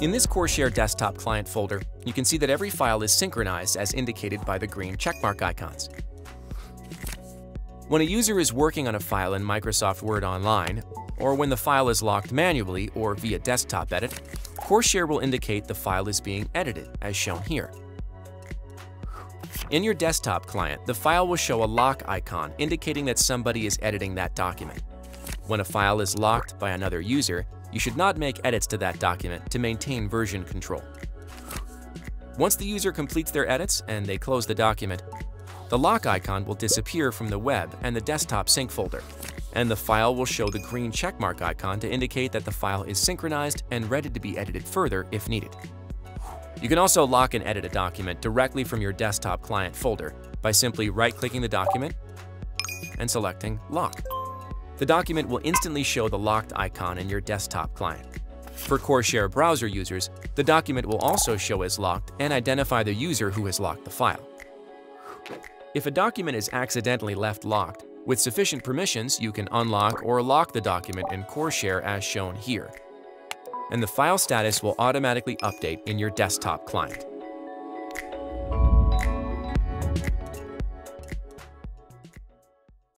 In this CoreShare desktop client folder, you can see that every file is synchronized as indicated by the green checkmark icons. When a user is working on a file in Microsoft Word Online, or when the file is locked manually or via desktop edit, CoreShare will indicate the file is being edited, as shown here. In your desktop client, the file will show a lock icon indicating that somebody is editing that document. When a file is locked by another user, you should not make edits to that document to maintain version control. Once the user completes their edits and they close the document, the lock icon will disappear from the web and the desktop sync folder, and the file will show the green checkmark icon to indicate that the file is synchronized and ready to be edited further if needed. You can also lock and edit a document directly from your desktop client folder by simply right-clicking the document and selecting Lock the document will instantly show the locked icon in your desktop client. For CoreShare browser users, the document will also show as locked and identify the user who has locked the file. If a document is accidentally left locked, with sufficient permissions, you can unlock or lock the document in CoreShare as shown here. And the file status will automatically update in your desktop client.